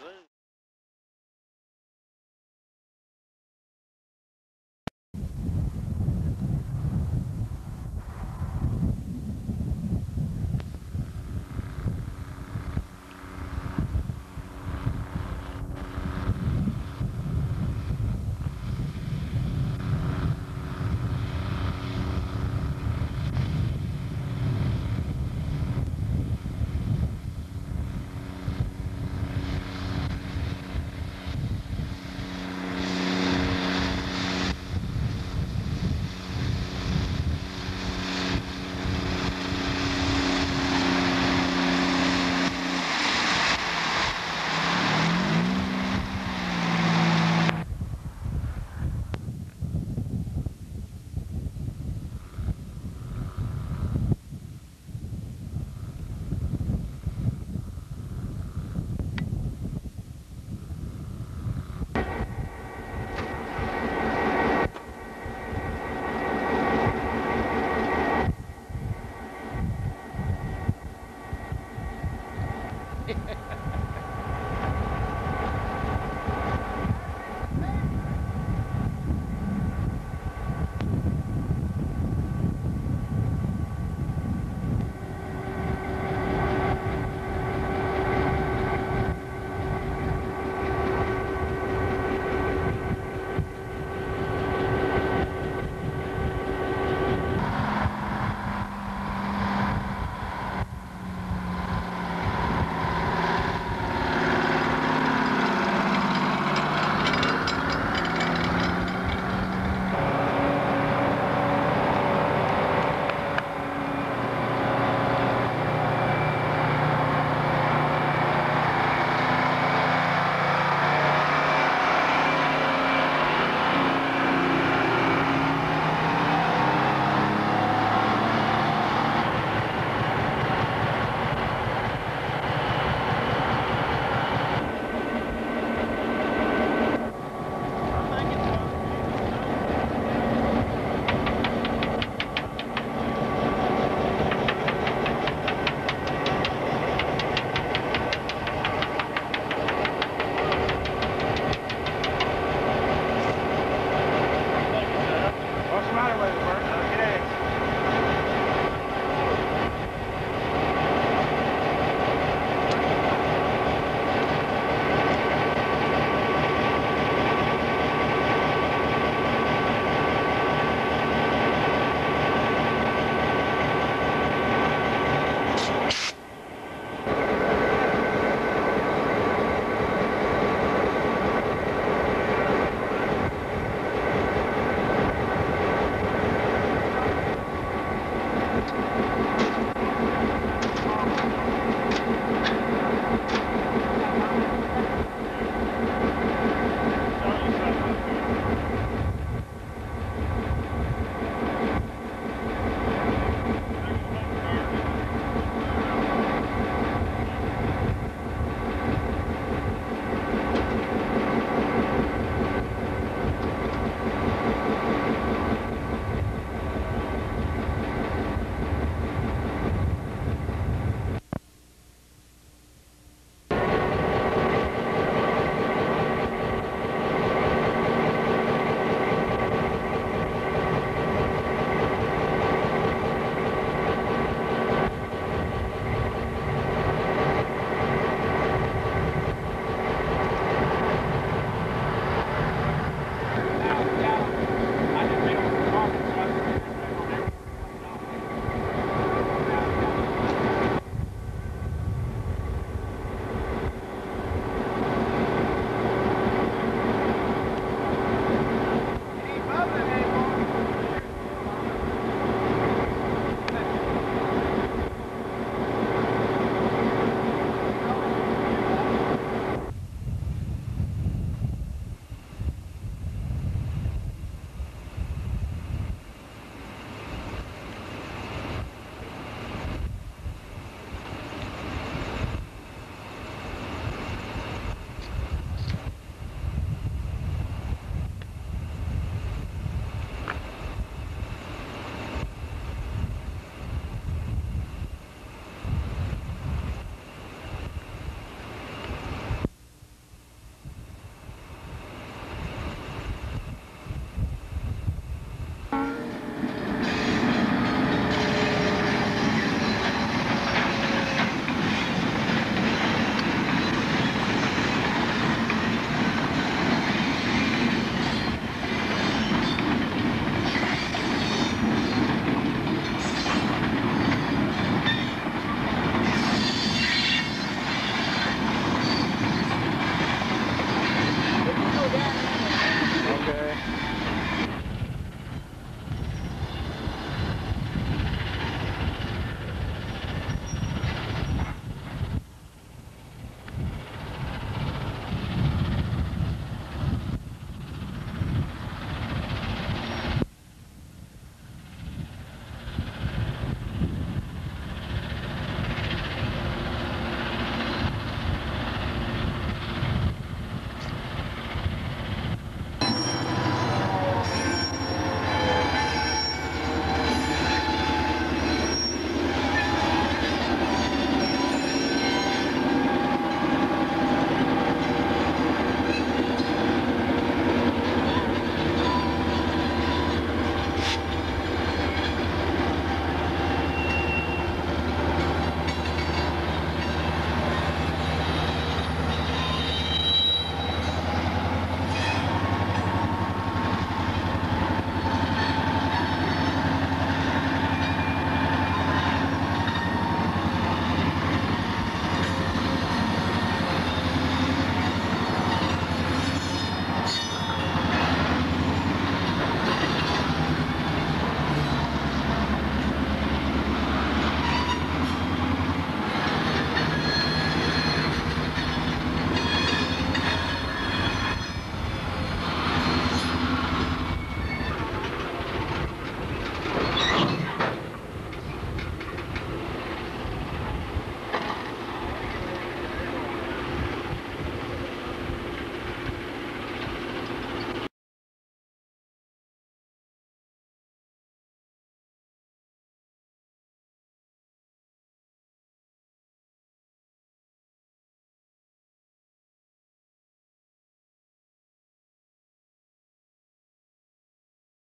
Good.